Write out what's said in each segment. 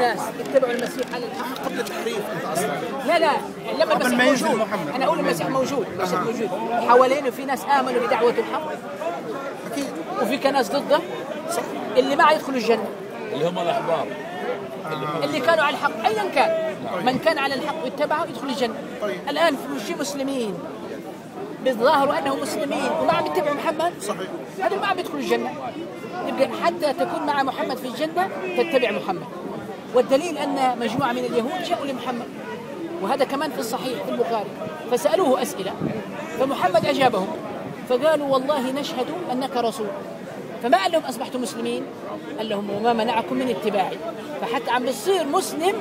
اناس اتبعوا المسيح على الحق. قبل التحريف أنت أصلا. لا لا لما قبل المسيح ما ينزل موجود. محمد. أنا أقول المسيح موجود المسيح موجود. حوالينه في ناس آمنوا بدعوة الحق. أكيد. وفي كان ناس ضده. اللي ما يدخلوا الجنة. اللي هم الاحبار اللي كانوا على الحق. ايا كان. من كان على الحق واتبعه يدخل الجنة. طيب. الآن في مسلمين. بيظاهروا أنهم مسلمين وما عم يتبعوا محمد. صحيح. هذا ما عم يدخلوا الجنة. يبقى حتى تكون مع محمد في الجنة تتبع محمد. والدليل أن مجموعة من اليهود جاءوا لمحمد وهذا كمان في الصحيح في البخاري. فسألوه أسئلة فمحمد أجابهم فقالوا والله نشهد أنك رسول. فما قال لهم أصبحتم مسلمين؟ قال لهم وما منعكم من اتباعي. فحتى عم بتصير مسلم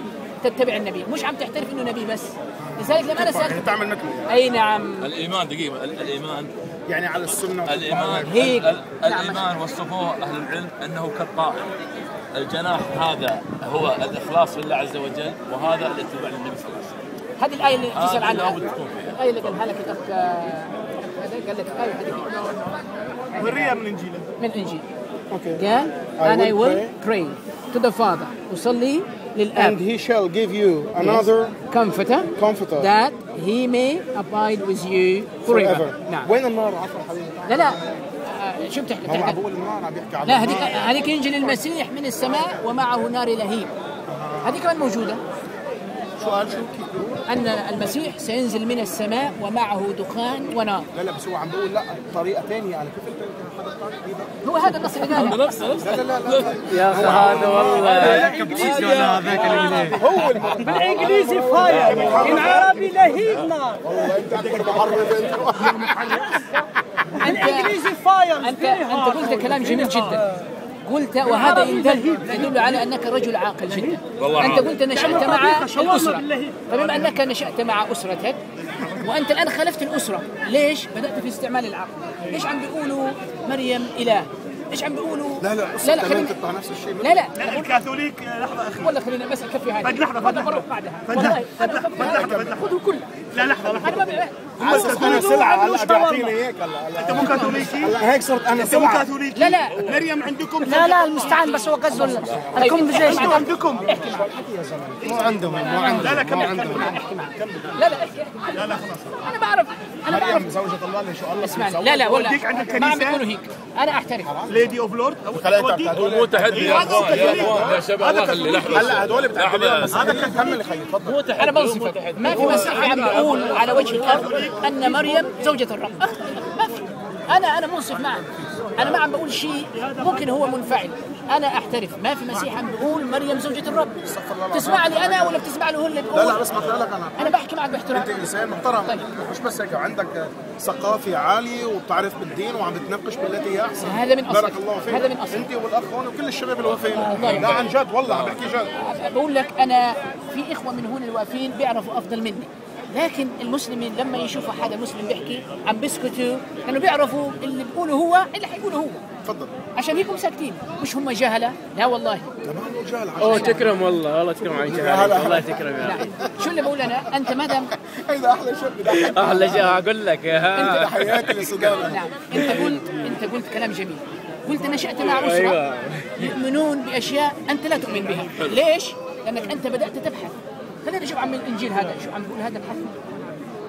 تتبع النبي مش عم تعترف إنه نبي بس. لذلك لما أنا سالت تعمل مثله أي نعم. الإيمان دقيقة ال- الإيمان. يعني على السنة. الإيمان هيك. ال- ال-. الإيمان وصفوه أهل العلم أنه كالطائر. الجناح هذا هو الإخلاص لله عز وجل وهذا الاتباع للنبي صلى الله عليه وسلم. هذه الآية اللي هذه عنها. لابد تكون فيها. الآية اللي قالها لك الأخ هذا قال لك وريها من انجيله من الإنجيل أوكي قال and I will pray to the Father. أصلي and للآب he shall give you another comforter comforter that he may abide with you forever. forever. نعم وين النار؟ عفوا حبيبي. لا لا. آه، شو بتحكي؟ هو عم بقول النار عم بيحكي لا هذيك. هذيك ينزل المسيح من السماء ومعه نار لهيب هذه كمان موجودة؟ سؤال شو كيف؟ أن المسيح سينزل من السماء ومعه دخان ونار. لا لا بس هو عم بيقول لا طريقة ثانية يعني كيف هو هذا النص اللي قاله نفسه نفسه. لا لا لا يا أخي هذا والله. هو بالإنجليزي فاير إن عربي لهيب نار. والله أنت بدك محرف انت انت أنت قلت كلام جميل جدا. قلت وهذا يدل يدل على أنك رجل عاقل جدا. والله أنت. قلت نشات مع الأسرة. فبما أنك نشأت مع أسرتك وأنت الآن خالفت الأسرة ليش بدأت في استعمال العقل؟ ليش عم بيقولوا مريم إله؟ ليش عم بيقولوا لا لا لا لا لا لا خلينا نفس الشيء. لا لا. الكاثوليك لحظة أخي. والله خلينا بس أكفي هذه. فد لحظة، فد هذا لحظة. بروح بعدها. فد والله هذه. خذوا كله لا لحظة لحظة. هسه أنا سلعة هلا هيك هلا انت مو كاثوليكي؟ هلا هيك صرت أنا انت مو سلعة. كاثوليكي؟ لا لا. مريم عندكم لا لا المستعان بس هو قصده لكم بزيش أنتم عندكم؟ مو عندهم مو عندهم لا لا كمل عندهم. كمل لا لا احكي احكي لا لا خلاص. أنا بعرف. أنا بعرف. مريم زوجة الله اللي شو الله اسمعني. لا لا والله وديك عند ما عم؟ بيقولوا هيك. أنا احترف lady of Lord مو تحدي يا أخوان. شباب الله خلي لحظة. هلا هدول لحظه هذا كان كمل خيي تفضل. مو تحدي أنا بوصفك ما في مسيحي عم بيقول على وجه الأرض أن مريم زوجة الرب. ما في أنا أنا منصف معك أنا ما عم بقول شيء ممكن هو منفعل. أنا أحترف. ما في مسيح عم بيقول مريم زوجة الرب. تسمع لي أنا ولا بتسمع له هو اللي لا بيقول؟ لا بس ما لك أنا. أنا بحكي معك باحترام. أنت إنسان محترم. طيب. مش بس هيك عندك ثقافة عالية وبتعرف بالدين وعم بتناقش بالتي هي أحسن. هذا من أصل. بارك الله فيك. هذا من أصل. أنت والأخ هون وكل الشباب الوافين الله لا عن جد والله عم بحكي جد. بقول لك أنا في إخوة من هون الواقفين بيعرفوا أفضل مني. لكن المسلمين لما يشوفوا حدا مسلم بيحكي عم بيسكتوا لأنه بيعرفوا اللي بيقوله هو اللي حيقوله هو. تفضل. عشان هيكم ساكتين. مش هم جهلة؟ لا والله. لا ما عنده رجال أوه تكرم والله والله تكرم عليك والله تكرم يا أخي شو اللي بقول أنا أنت ما دام هيدا أحلى شيء أحلى شيء أقول لك ها. حياتي نعم أنت قلت أنت قلت كلام جميل. قلت نشأت مع أسرة أيوة. يؤمنون بأشياء أنت لا تؤمن بها. ليش؟ لأنك أنت بدأت تبحث. خلينا نشوف عم الإنجيل هذا. شو عم بيقول هذا الحق؟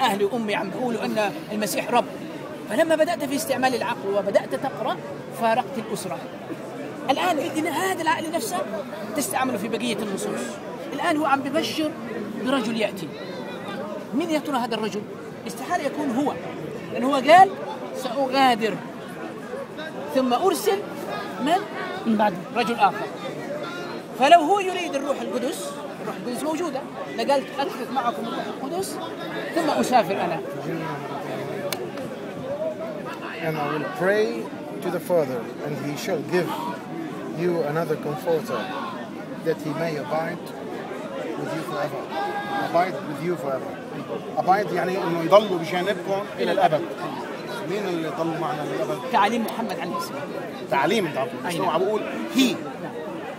أهلي وأمي عم بيقولوا أن المسيح رب. فلما بدأت في استعمال العقل وبدأت تقرأ فارقت الأسرة. الآن بدنا هذا العقل نفسه تستعمله في بقية النصوص. الآن هو عم ببشر برجل يأتي. من يا ترى هذا الرجل؟ استحالة يكون هو. لأنه هو قال سأغادر. ثم أرسل من؟ من بعد رجل آخر. فلو هو يريد الروح القدس الروح القدس موجودة. لقالت أترك معكم الروح القدس ثم أسافر أنا. And I will pray to the Father and he shall give you another comforter that he may abide with you forever abide with you forever abide يعني انه يضلوا بجانبكم إلى الابد مين اللي ضل معنا للابد تعاليم محمد عليه السلام أي هو نعم. عم بقول هي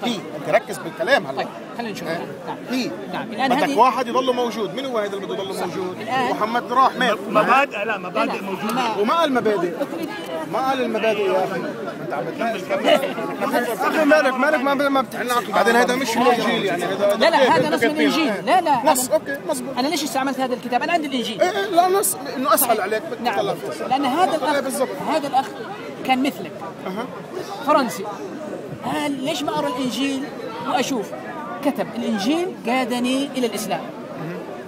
هي انت ركز بالكلام هلا. طيب خلينا نشوف. نعم هي. نعم الآن بدك واحد يضل موجود. مين هو هذا اللي بده يضل موجود؟ محمد راح مات. مبادئ لا مبادئ موجوده ما- وما قال مبادئ. ما قال المبادئ يا أخي. أنت عم أخي مالك مالك ما ما عقل بعدين هذا مش الانجيل يعني هذا لا لا هذا نص من الانجيل لا لا نص أنا- أوكي مزبوط أنا ليش استعملت هذا الكتاب؟ أنا عندي الإنجيل. إيه إيه، لا نص إنه أسهل عليك نعم. بتطلع لأن هذا إيه، الاخ هذا الأخ كان مثلك. فرنسي. قال ليش ما اقرا الإنجيل وأشوف كتب الإنجيل قادني إلى الإسلام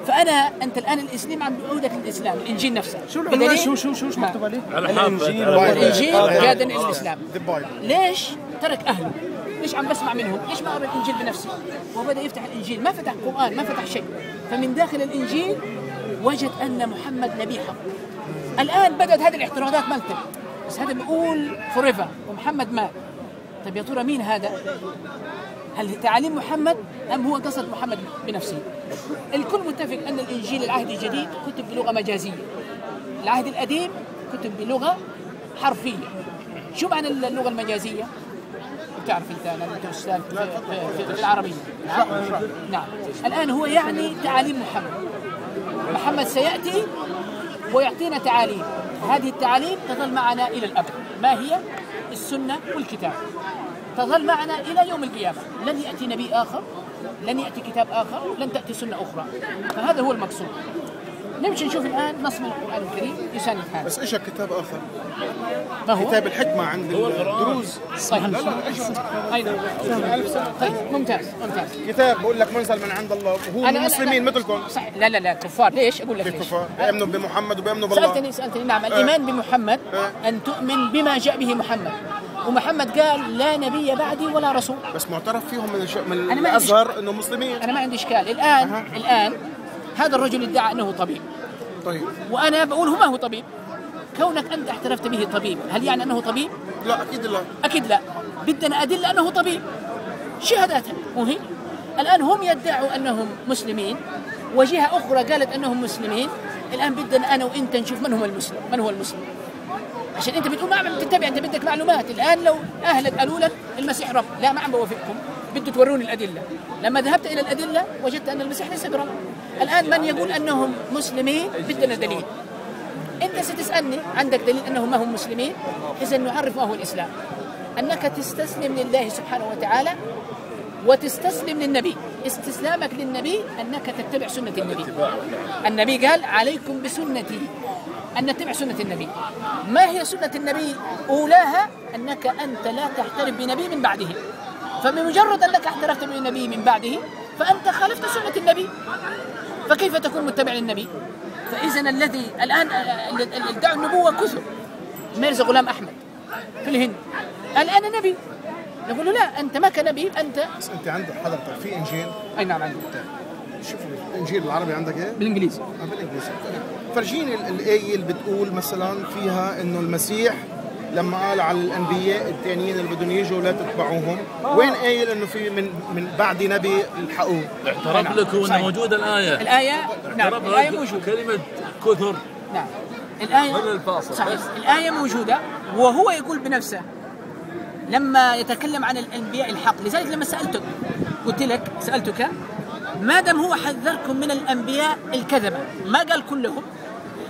فأنا أنت الآن الإسلام عم بيعودك للإسلام الإنجيل نفسه شو العنوان شو شو شو شو. مكتوب عليه؟ الإنجيل قادني إلى الإسلام ليش ترك أهله؟ ليش عم بسمع منهم؟ ليش ما اقرا الإنجيل بنفسي؟ وبدأ يفتح الإنجيل، ما فتح قرآن، ما فتح شيء، فمن داخل الإنجيل وجد أن محمد نبي حق. الآن بدأت هذه الاعتراضات مالته، بس هذا بيقول فوريفر ومحمد مات. طيب يا ترى مين هذا؟ هل تعاليم محمد أم هو قصد محمد بنفسه؟ الكل متفق أن الإنجيل العهد الجديد كتب بلغة مجازية. العهد القديم كتب بلغة حرفية. شو معنى اللغة المجازية؟ بتعرف أنت أنا أنت أستاذ في العربية نعم نعم الآن هو يعني تعاليم محمد محمد سيأتي ويعطينا تعاليم هذه التعاليم تظل معنا إلى الأبد ما هي السنة والكتاب. تظل معنا إلى يوم القيامة. لن يأتي نبي آخر لن يأتي كتاب آخر لن تأتي سنة أخرى. فهذا هو المقصود. نمشي نشوف الآن نص من القرآن الكريم يساند هذا بس إيش كتاب آخر؟ ما هو؟ كتاب الحكمة عند الدروز طيب اي نعم طيب ممتاز ممتاز. كتاب بقول لك منزل من عند الله وهو أنا- مسلمين لا- مثلكم. صح لا لا لا كفار. ليش؟ أقول لك ليش. كفار. بيامنوا بمحمد وبيامنوا بالله. سألتني سألتني. نعم الإيمان بمحمد أن تؤمن بما جاء به محمد. ومحمد قال لا نبي بعدي ولا رسول. بس معترف فيهم من الأزهر انه مسلمين. أنا ما عندي إشكال. الآن الآن هذا الرجل ادعى أنه طبيب. طيب. وأنا بقول هو ما هو طبيب. كونك أنت اعترفت به طبيب هل يعني أنه طبيب؟ لا أكيد لا. أكيد لا. بدنا أدلة أنه طبيب. شهادات وهي الآن هم يدعوا أنهم مسلمين وجهة أخرى قالت أنهم مسلمين. الآن بدنا أنا وإنت نشوف من هو المسلم من هو المسلم. عشان أنت بتقول ما عم تتبع أنت بدك معلومات. الآن لو أهلك قالوا لك المسيح رب. لا ما عم بوافقكم. بدوا توروني الأدلة. لما ذهبت إلى الأدلة وجدت أن المسيح ليس برب. الآن من يقول أنهم مسلمين بدنا دليل. أنت ستسألني عندك دليل أنهم ما هم مسلمين؟ اذا نعرف ما هو الإسلام. أنك تستسلم لله سبحانه وتعالى وتستسلم للنبي. استسلامك للنبي أنك تتبع سنة النبي. النبي قال عليكم بسنتي أن نتبع سنة النبي. ما هي سنة النبي أولاها؟ أنك أنت لا تحترم بنبي من بعده. فبمجرد أنك احترفت بنبي من بعده فأنت خالفت سنة النبي. فكيف تكون متبع للنبي؟ فاذا الذي الآن اللي ادعوا النبوة كثر. ميرزا غلام أحمد في الهند. قال أنا نبي. نقول له لا أنت ما كنبي أنت بس أنت عندك حضرتك في إنجيل؟ أي نعم عندي. شوف الإنجيل العربي عندك إيه؟ بالإنجليزي. آه، بالإنجليزي. فرجيني ال- الايه اللي بتقول مثلا فيها إنه المسيح لما قال على الانبياء الثانيين اللي بدهم يجوا لا تتبعوهم وين قايل إنه في من من بعد نبي الحقوه اعترف لكم إنه. موجوده الآية. الآية؟ نعم اعترف الآية لك موجودة. كلمة كثر. نعم. الآية من الفاصل. صحيح. الآية موجودة وهو يقول بنفسه لما يتكلم عن الأنبياء الحق لذلك لما سألتك قلت لك سألتك ما دام هو حذركم من الأنبياء الكذبة ما قال كلهم؟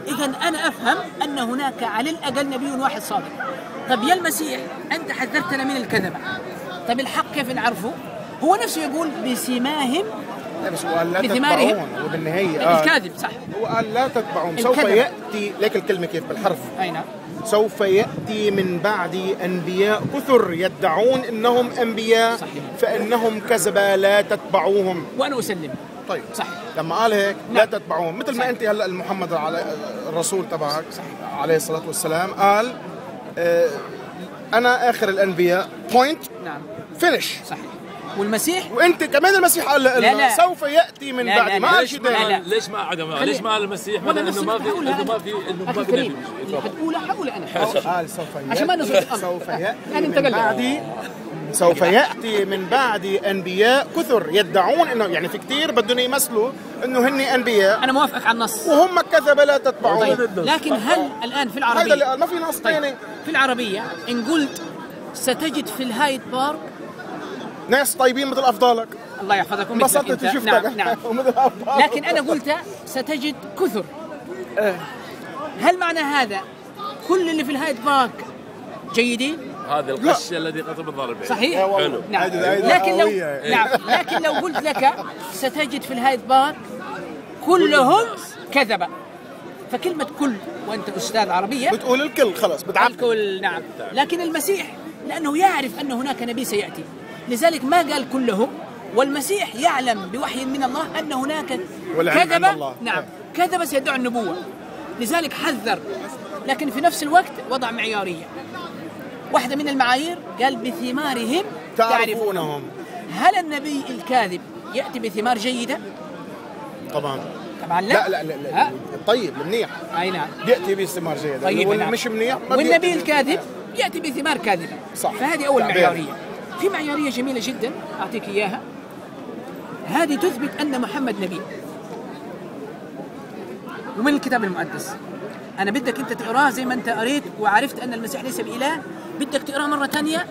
إذا أنا أفهم أن هناك على الأقل نبي واحد صادق. طب يا المسيح أنت حذرتنا من الكذبة. طب الحق كيف نعرفه؟ هو نفسه يقول بسماهم لا بس لا بثمارهم. تتبعون وبالنهاية قال الكاذب صح. هو قال لا تتبعون. سوف الكذب. يأتي لك الكلمة كيف؟ بالحرف. أي نعم. سوف يأتي من بعدي أنبياء كثر يدعون إنهم أنبياء صحيح. فإنهم كذبا لا تتبعوهم. وأنا أسلم. طيب. صحيح. لما قال هيك لا نعم. تتبعوهم مثل ما صحيح. انت هلا محمد على الرسول تبعك عليه الصلاة والسلام قال آه، أنا آخر الأنبياء بوينت نعم. فينش صحيح. والمسيح؟ وأنت كمان المسيح قال لا، لنا لا. سوف يأتي من لا، بعدي لا، ما لا. قال ليش شيء ما لا، لا. ثاني ليش ما عدم ليش ما قال المسيح؟ نفس إنه ما في إنه حقولها ما في إنه ما في اللي حتقولها حقول أنا. قال سوف عشان ما يأتي. الأمر. سوف يأتي يعني انت من قل- بعدي. سوف يأتي من بعدي أنبياء كثر يدعون إنه يعني في كثير بدهم يمثلوا إنه هن أنبياء. أنا موافقك على النص. وهم كذبه لا تتبعون. طيب لكن هل الآن في هذا العربيه قال ما في نص طيب ثاني. في العربية إن قلت ستجد في الهايد بارك؟ ناس طيبين مثل أفضالك. الله يحفظك انبسطت أنت. وشفتك. نعم نعم. لكن أنا قلت ستجد كثر. هل معنى هذا كل اللي في الهايد بارك جيدين؟ هذا القش الذي قتل بالضربين صحيح. حلو. نعم هذه- هذه لكن لو دعوية. نعم. لكن لو قلت لك ستجد في الهايد بارك كلهم كذبة. فكلمة كل وأنت أستاذ عربية بتقول الكل خلاص بتعب الكل نعم. لكن المسيح لأنه يعرف أن هناك نبي سيأتي. لذلك ما قال كلهم والمسيح يعلم بوحي من الله أن هناك الله. نعم. كذبة سيدعي النبوة. لذلك حذر. لكن في نفس الوقت وضع معيارية. واحدة من المعايير قال بثمارهم تعرفونهم. هل النبي الكاذب يأتي بثمار جيدة؟ طبعا. طبعا لا. لا لا لا, لا. طيب المنيح أي نعم. بياتي باستمرار جيد طيب نعم. مش منيح والنبي. الكاذب يأتي بثمار كاذبة صح. فهذه أول تعبير. معيارية. في معيارية جميلة جدا أعطيك إياها. هذه تثبت أن محمد نبي. ومن الكتاب المقدس. أنا بدك أنت تقراه زي ما أنت قريت وعرفت أن المسيح ليس بإله. بدك تقراه مرة ثانية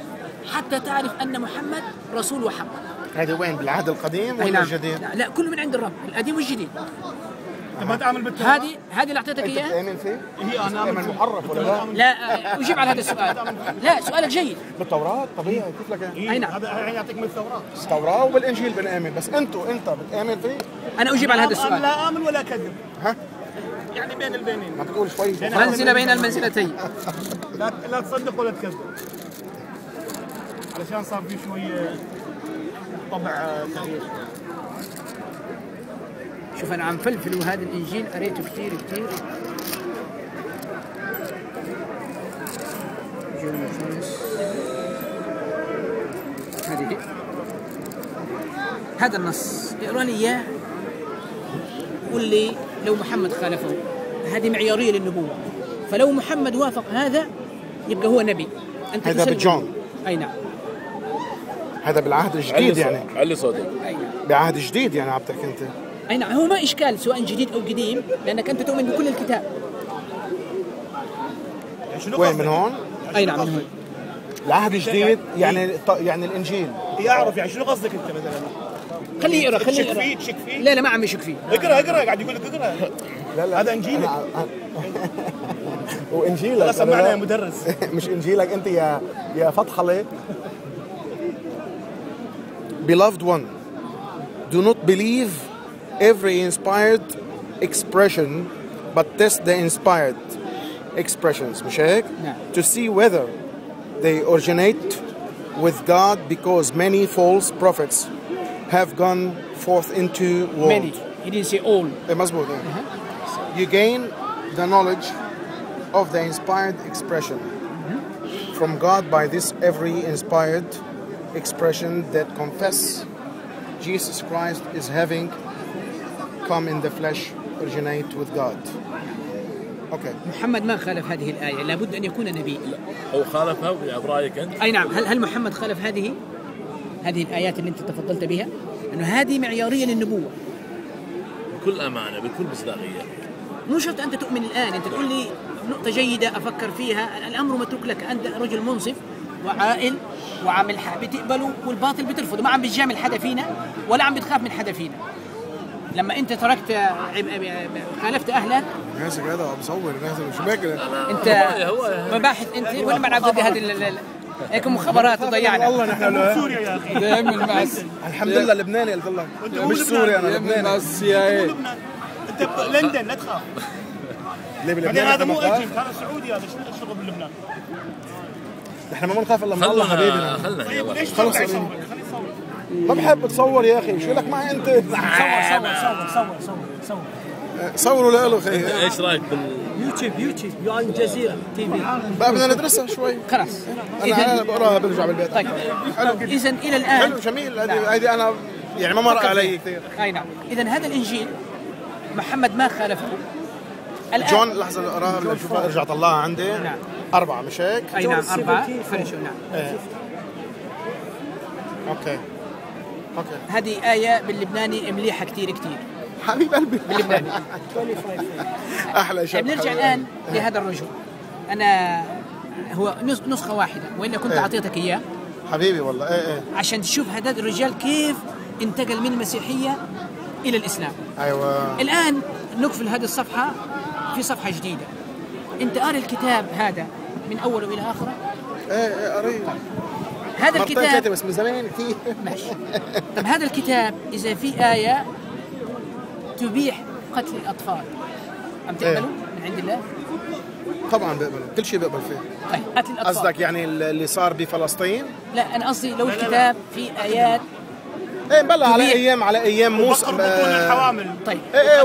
حتى تعرف أن محمد رسول وحق هذه وين بالعهد القديم ولا نعم. الجديد؟ لا, لا كله من عند الرب القديم والجديد تبغى تعمل بالتوراة؟ هذه هذه اللي أعطيتك أنت إياها بتأمن فيه؟ هي أنا بتأمن محرف ولا لا؟ لا أجيب على هذا السؤال لا سؤالك جيد بالتوراة طبيعي كيف لك إيه، أي نعم. هذا الحين يعطيك من التوراة التوراة وبالإنجيل بنآمن بس أنتوا أنت بتآمن فيه؟ أنا أجيب على هذا أنا السؤال لا آمن ولا اكذب ها؟ يعني بين البينين ما تقول شوي منزلة بين المنزلتين. لا لا تصدق ولا تكذب علشان صار في شوية طبع تغيير. شوف أنا عم فلفل وهذا الإنجيل قريته كثير كثير. هذه دي. هذا النص. اقرا لي إياه. قول لي لو محمد خالفه. هذه معيارية للنبوة. فلو محمد وافق هذا يبقى هو نبي. أنت هذا. بجون. أي نعم. هذا بالعهد الجديد يعني. علي أي نعم. بعهد جديد يعني عم تحكي أنت. أي نعم. هو ما إشكال سواء جديد أو قديم لأنك أنت تؤمن بكل الكتاب. يعني شنو وين؟ من هون؟ أي نعم من هون. العهد الجديد يعني يعني الإنجيل. إيه، أعرف يعني شنو قصدك أنت مثلا؟ خليه يقرأ خليه تشك يقرأ فيه تشك فيه لا لا ما عم يشك فيه اقرأ اقرأ قاعد يقول لك اقرأ لا لا هذا إنجيلك. أنا- وإنجيلك لا أنا سمعنا لا. يا مدرس مش إنجيلك أنت يا يا فضحلة Beloved one, do not believe every inspired expression, but test the inspired expressions. مش هيك؟ نعم. To see whether they originate with God because many false prophets have gone forth into world. many he didn't say all إيه، مظبوط إيه. You gain the knowledge of the inspired expression from God by this every inspired expression that confess Jesus Christ is having come in the flesh originate with God. Okay. محمد ما خالف هذه الآية لابد أن يكون نبي هو خالفها برايك انت أي نعم هل هل محمد خالف هذه هذه الآيات اللي أنت تفضلت بها أنه هذه معيارية للنبوة. بكل أمانة بكل مصداقيه مو شرط أنت تؤمن الآن أنت تقول لي نقطة جيدة أفكر فيها. الأمر متروك لك أنت رجل منصف وعائل الحق بتقبله والباطل بترفضه. ما عم بتجامل حدا فينا ولا عم بتخاف من حدا فينا لما أنت تركت خالفت أهلك. ماسك هذا بصور شو باكل أنت مباحث أنت ولا ملعب ضد هذه ال- ال- هيك مخابرات وضيعنا والله نحن سوريا يا أخي. الحمد لله لبناني قلت لك مش. سوري أنا لبناني. لبنان. أنت لندن لا تخاف. ليه بعدين بلبنان هذا مو agent هذا سعودي هذا شنو الشغل بلبنان. إحنا ما بنخاف إلا من الله خلنا حبيبنا خلنا طيب ليش خلص خلص يا ما بحب تصور يا أخي. شو لك معي أنت؟ صور صور صور صور صور. صوروا له خي إيش رأيك بال YouTube YouTube يو عن الجزيرة TV. بقى بدنا ندرسها شوي. خلاص. أنا أنا بقراها برجع بالبيت. طيب. اذا إلى الان حلو جميل. هذه أنا يعني ما مر علي كثير. أي نعم. اذا هذا الإنجيل محمد ما خالفه؟ الان جون لحظة اقراها بدي اشوفها أرجع طلعها عندي. نعم. أربعة مش هيك؟ أي نعم أربعة. 17 فرشوا نعم. okay. okay. هذه آية باللبناني مليحة كثير كثير. حبيب قلبي. باللبناني أحلى شيء. بنرجع الآن لهذا الرجل. أنا هو نس- نسخة واحدة والا كنت إيه. أعطيتك إياه. حبيبي والله إيه إيه. عشان تشوف هذا الرجال كيف انتقل من المسيحية إلى الإسلام. أيوه. الآن نقفل هذه الصفحة في صفحة جديدة. أنت قاري الكتاب هذا من اوله إلى اخره إيه إيه قريت هذا الكتاب بس من زمان كثير ماشي. طب هذا الكتاب إذا في آية تبيح قتل الأطفال عم تقبلوا من عند الله؟ طبعا بقبل كل شيء بقبل فيه طيب قتل الأطفال قصدك يعني اللي صار بفلسطين لا أنا قصدي لو الكتاب في آيات إيه بلا على. أيام على أيام موسى بطون آه، الحوامل طيب إيه إيه.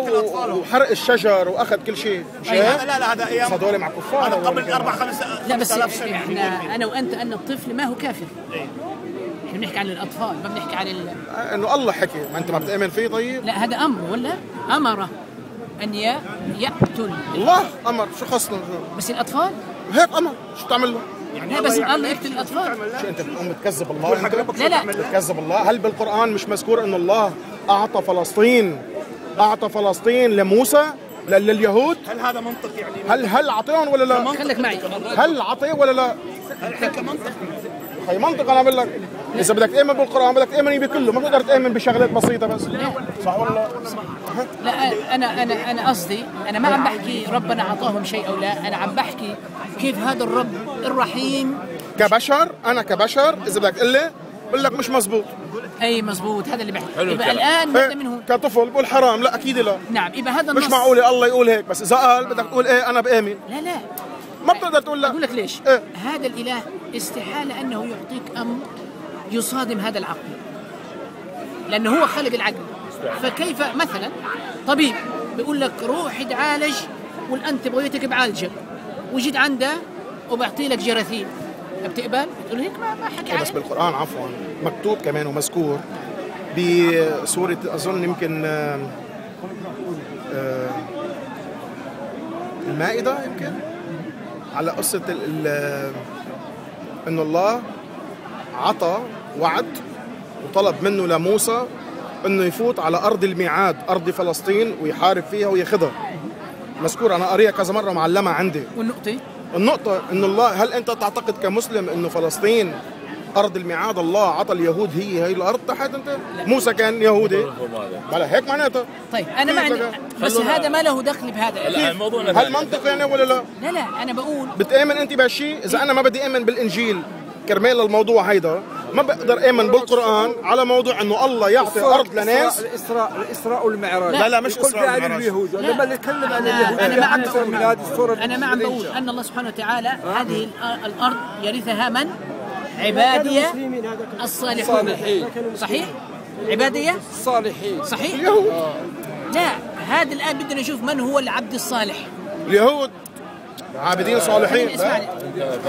وحرق الشجر وأخذ كل شيء مش. هيك؟ لا لا لا هذا أيام هذول مع كفار هذا هذول قبل. أربع خمس لا بس 5000 سنة إحنا أنا وأنت أن الطفل ما هو كافر إيه. بنحكي عن الأطفال ما بنحكي عن ال... إنه الله حكي. ما أنت ما بتأمن فيه طيب؟ لا هذا أمر ولا؟ امره أن ي- يقتل. الله أمر. شو خصنا؟ بس الأطفال؟ هيك أمر. شو تعمل له؟ لا بس الله يقتل الأطفال. شو أنت بتقوم بتكذب الله؟ أنت؟ لا لا. بتكذب الله. هل بالقرآن مش مذكور انه الله أعطى فلسطين؟ أعطى فلسطين لموسى لل- لليهود؟ هل هذا منطق يعني؟ هل هل عطيهم ولا لا؟ خليك معي. هل عطيه ولا لا؟ هل حكى منطق هي منطق أنا بقول لك إذا بدك تأمن بالقرآن بدك تأمن بكله ما بتقدر تأمن بشغلات بسيطة بس. صح ولا لا؟ لا أنا أنا أنا قصدي أنا ما عم بحكي ربنا أعطاهم شيء أو لا أنا عم بحكي كيف هذا الرب الرحيم. كبشر أنا كبشر إذا بدك تقول لي بقول لك مش مزبوط. أي مزبوط هذا اللي بحكي. حلو يبقى. الآن نبدأ من هون. كطفل بقول حرام لا أكيد لا. نعم يبقى هذا مش النص. معقوله الله يقول هيك بس إذا قال بدك تقول إيه أنا بآمن. لا لا. ما بتقدر تقول لا. أقول لك ليش؟ إيه؟ هذا الإله استحالة أنه يعطيك أمر يصادم هذا العقل. لأنه هو خلق العقل. فكيف مثلا طبيب بيقول لك روح اتعالج والانتبيوتيك بعالجك. وجيت عنده وبعطي لك جراثيم. بتقبل؟ بتقول هيك ما ما حكي إيه بس بالقرآن عفوا مكتوب كمان ومذكور بسورة أظن يمكن آه، آه، المائدة يمكن؟ على قصة إنه الله عطى وعد وطلب منه لموسى إنه يفوت على أرض الميعاد أرض فلسطين ويحارب فيها وياخذها مذكور أنا قاريها كذا مرة معلمه عندي. والنقطة؟ النقطة إنه الله هل أنت تعتقد كمسلم إنه فلسطين أرض الميعاد الله عطى اليهود هي هي الأرض تحت أنت؟ موسى كان يهودي بلا هيك معناتها طيب أنا ما عندي بس هذا ما له دخل بهذا لا موضوعنا هل منطق يعني ولا لا؟ لا لا أنا بقول بتآمن أنت بهالشيء؟ إذا أنا ما بدي آمن بالإنجيل كرمال الموضوع هيدا ما بقدر آمن بالقرآن على موضوع إنه الله يعطي أرض لناس الاسراء الاسراء والمعراج لا لا مش عن والمعراج. اليهود لا. لما نتكلم عن أنا- اليهود أنا ما عم بقول أنا ما عم بقول. أن الله سبحانه وتعالى هذه الأرض يرثها من؟ عبادي الصالحون. الصالحين. صحيح؟ عبادية؟ الصالحين صحيح؟ اليهود. لا هذا الآن بدنا نشوف من هو العبد الصالح. اليهود. عابدين صالحين. اسمعني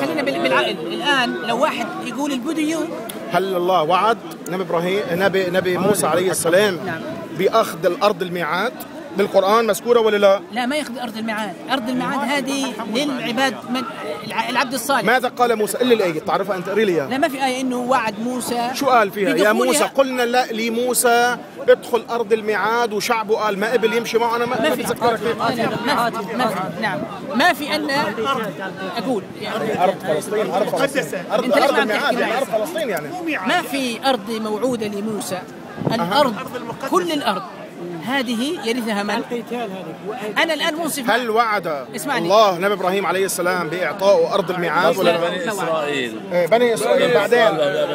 خلينا بال- بالعقل. الآن لو واحد يقول البوذيون هل الله وعد؟ نبي إبراهيم نبي نبي موسى عليه السلام نعم. بأخذ الأرض الميعاد؟ بالقران مذكورة ولا لا؟ لا ما ياخذ أرض الميعاد، أرض الميعاد هذه للعباد من الع- العبد الصالح. ماذا قال موسى؟ قل لي الآية تعرفها أنت قري لي إياها. لا ما في آية إنه وعد موسى شو قال فيها؟ يا موسى قلنا لا لموسى ادخل أرض الميعاد وشعبه قال ما قبل يمشي معه. أنا ما, ما ما في بتذكر كيف. لا لا ما في. ما في. نعم. ما في أن أقول يعني أرض فلسطين أرض فلسطين. ارض أرض الميعاد يعني؟ أرض فلسطين يعني. ما في أرض موعودة لموسى. الأرض كل الأرض. هذه يرثها من؟ أنا الآن منصف. هل وعد اسمعني. الله نبي إبراهيم عليه السلام باعطائه أرض الميعاد ولا؟ لا؟ بني إسرائيل. إيه، بني إسرائيل بعدين.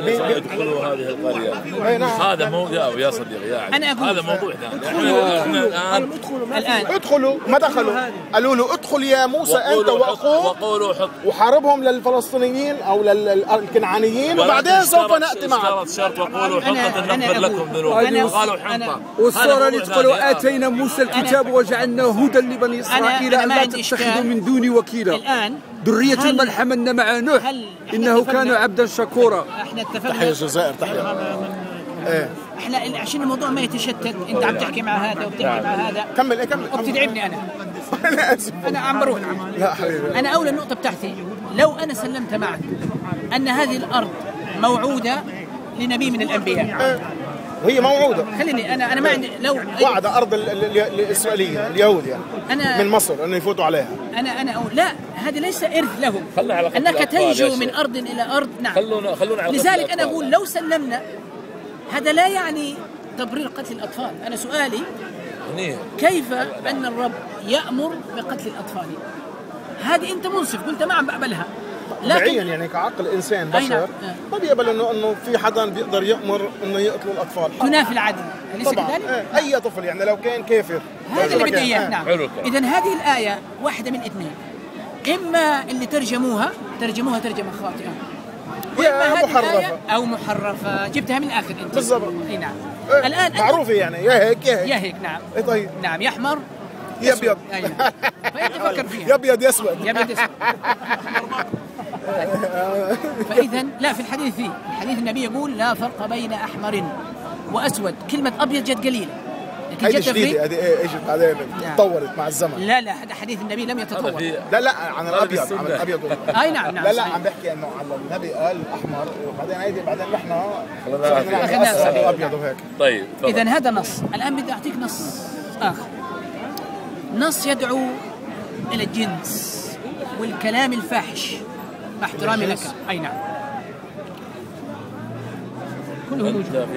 بني اسرائيل ادخلوا هذه القرية. إيه، نعم. هذا مو يا يا صديقي يا أقول- هذا موضوع ثاني. إحنا الان الآن ادخلوا. ما دخلوا؟ قالوا له ادخل يا موسى أنت وأخوك وقولوا حط وحاربهم للفلسطينيين أو للكنعانيين وبعدين سوف نأتي معك. شرط وقولوا أنا نغفر لكم ذنوبكم أنا- قالوا حنطة والصورة اللي ثاني. آتينا موسى الكتاب وجعلناه هدى لبني ألا عندي تتخذوا. من دوني وكيلا. الآن ذرية من حملنا مع نوح. اتفقنا- كان عبدا شكورا. إحنا تحيا اتفقنا الجزائر تحيا إيه. إحنا عشان الموضوع ما يتشتت أنت عم تحكي مع هذا وبتحكي مع هذا. كمل إيه كمل وبتدعمني أنا. أنا آسف. أنا عم بروح. لا حبيبي أنا أولى النقطة بتاعتي. لو أنا سلمت معك أن هذه الأرض موعودة لنبي من الأنبياء وهي موعودة. خليني أنا أنا ما عندي لو وعد أرض ال- ال- ال- الاسرائيليين اليهود يعني. أنا- من مصر انه يفوتوا عليها. أنا أنا لا هذا ليس إرث لهم. خلنا على خط أنك تنجو. من أرض إلى أرض نعم. خلونا خلونا على لذلك أنا. أقول لو سلمنا هذا لا يعني تبرير قتل الأطفال. أنا سؤالي هني. كيف أن الرب يأمر بقتل الأطفال؟ هذه أنت منصف قلت ما عم بقبلها طبيعيا يعني كعقل إنسان نعم. بشر ما بيقبل انه إنه في حدا بيقدر يأمر إنه يقتلوا الأطفال. تنافي العدل. طبعا. كذلك؟ إيه، أي طفل يعني لو كان كافر. هذا اللي بدي إياه. إيه. نعم. اذا هذه الآية واحدة من اثنين. إما اللي ترجموها ترجموها ترجمة خاطئة. يا. الآية أو محرفة. جبتها من الآخر أنت. بالضبط. إي نعم. إيه، الآن معروفة يعني. يا هيك يا هيك. يا هيك نعم. إيه طيب. نعم يا احمر يا أبيض. أي نعم. فأنت فكر فيها. يا أبيض يا أسود. يا أبيض أسود. فاذا لا في الحديث فيه. الحديث النبي يقول لا فرق بين أحمر وأسود. كلمة أبيض جد قليلة. لكن جد جديده هذه إيه اجت بعدين. تطورت مع الزمن. لا لا هذا حديث النبي لم يتطور. لا لا عن الأبيض عن. الأبيض. أي نعم نعم لا لا. عم بحكي إنه على النبي قال أحمر وبعدين هيدي بعدين نحن خلينا. وابيض وهيك. طيب. اذا هذا نص. الآن بدي أعطيك نص آخر. نص يدعو إلى الجنس والكلام الفاحش. مع احترامي لك. أي نعم. كله أنت موجود.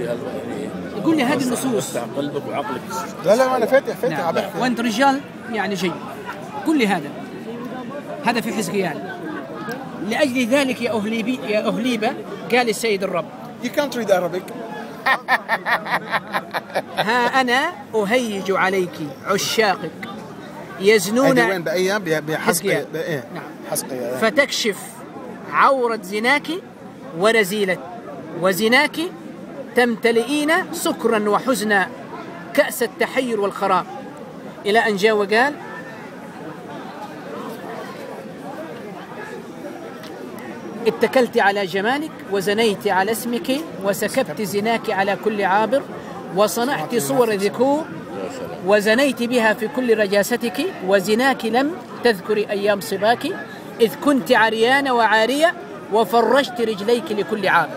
يقول لي هذه النصوص. قلبك وعقلك. لا لا أنا فاتح فاتح نعم. وأنت رجال يعني جيد. قل لي هذا. هذا في حزقيال لأجل ذلك يا اهليبي يا اهليبه قال السيد الرب. You can't read Arabic. ها أنا أهيج عليك عشاقك. يزنون بايام بحسقي. حزقيال. إيه. نعم. حسقي فتكشف عورة زناك ورزيلة. وزناك تمتلئين سكرا وحزنا كأس التحير والخراب إلى أن جاء وقال اتكلت على جمالك وزنيت على اسمك وسكبت زناك على كل عابر وصنعت صور ذكور وزنيت بها في كل رجاستك وزناك لم تذكري أيام صباك إذ كنت عريانة وعارية وفرجت رجليك لكل عام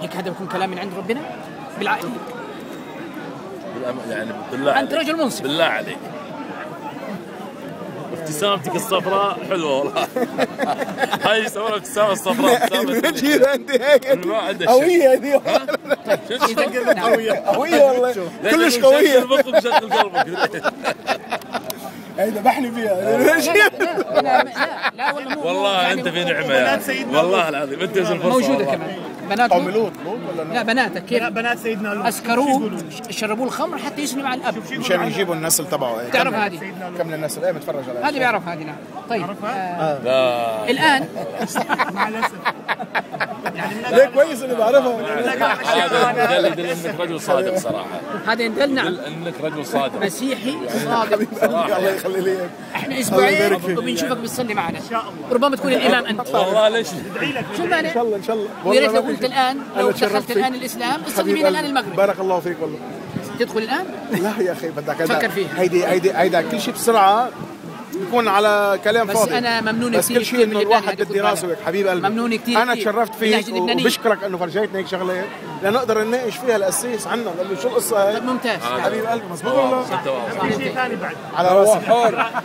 هيك هذا بيكون كلام من عند ربنا بالعقل يعني بالله أنت عليك. رجل منصف. بالله عليك ابتسامتك الصفراء. حلوة والله. هاي يسمونها ابتسامه الصفراء. ابتسامة. هذه. إذا نعم. قوية. والله. كلش قوية. قويه شغل قلبك. هيدا بحلي فيها. لا, لا, لا, لا والله مو والله أنت في نعمة يا والله العظيم. انت الفرصه موجودة والله. كمان. بنات قوم لوط. لوط لوط ولا لا بناتك كيف بنات سيدنا لوط اسكروه شربوه الخمر حتى يسلم على الاب مشان يجيبوا النسل تبعه إيه. تعرف هذه كم النسل إيه متفرج عليها هذه بيعرف هذه نعم طيب آه لا الان مع الاسف يعني ليه كويس اني بعرفها هذا اللي يدل انك رجل صادق صراحة هذا يدل نعم انك رجل صادق مسيحي صادق الله يخلي لي. إحنا الله أسبوعين. وبنشوفك بتصلي معنا ربما تكون الامام انت والله ليش شو المانع؟ ان شاء الله ان شاء الله ويا ريت والله في- الان لو دخلت تشرفت الان. الإسلام بينا الآن. المغرب. بارك الله فيك والله. تدخل الآن؟ لا يا أخي بدك فكر فيها. هيدي هيدي هيدا كل شيء بسرعة بيكون على كلام بس فاضي. أنا ممنون بس كتير كل شيء إنه من الواحد اللبناني، بدي هذا راسه خد هيك حبيب قلبي. ممنون كتير. أنا. تشرفت فيك. وبشكرك إنه فرجيتني هيك شغلات لنقدر نناقش فيها الاسيس عنا له شو القصة هي طيب ممتاز. حبيب قلبي مزبوط واضح. في شيء ثاني بعد. على راسي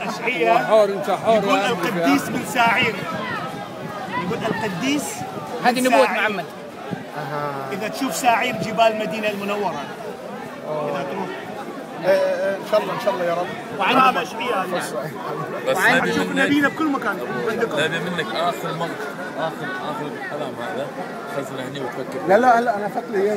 اشعياء حر انت حر يقول. القديس بن ساعير. يقول القديس هذه بن نبوة محمد إذا تشوف ساعير جبال المدينة المنورة. إذا تروح. إيه، إيه، إن شاء الله إن شاء الله يا رب. وعن اشعياء بس نبي منك نبينا بكل مكان. عندكم. نبي منك آخر مره اخر آخر الكلام هذا. خلصنا هني وتفكر لا لا هلا أنا لي